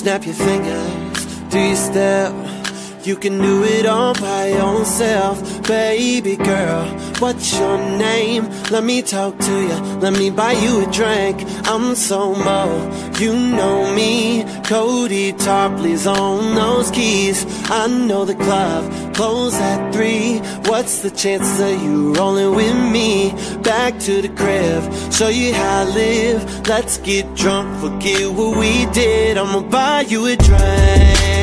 Snap your fingers, do your step. You can do it all by yourself, baby girl. What's your name? Let me talk to you. Let me buy you a drink. I'm SoMo, you know me. Cody Tarpley's on those keys. I know the club close at three. What's the chances of you rolling with me? Back to the crib, show you how I live. Let's get drunk, forget what we did. I'ma buy you a drink.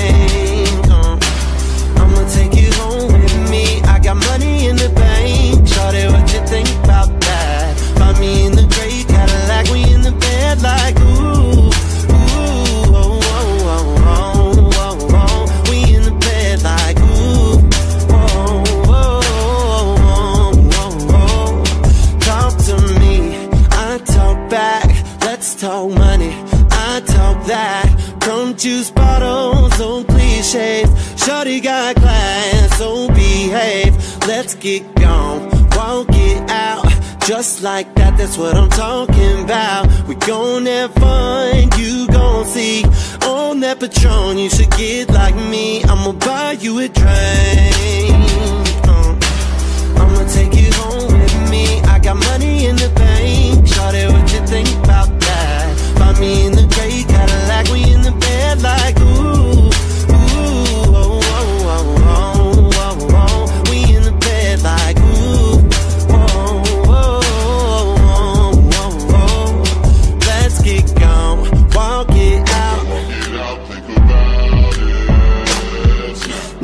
Let's talk money, I talk that. Come juice bottles, so cliches. Shorty got class, so behave. Let's get gone, walk it out. Just like that, that's what I'm talking about. We gon' have fun, you gon' see. On that Patron, you should get like me. I'ma buy you a drink.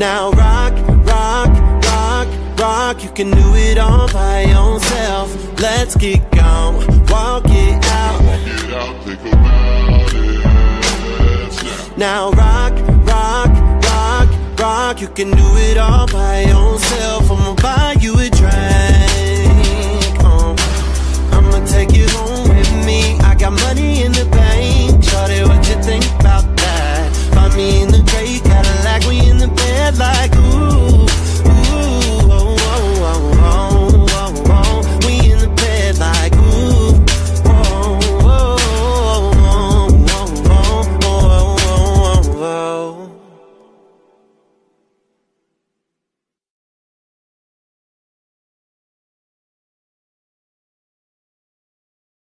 Now rock, rock, rock, rock. You can do it all by yourself. Let's get gone, walk it out. Now rock, rock, rock, rock. You can do it all by yourself.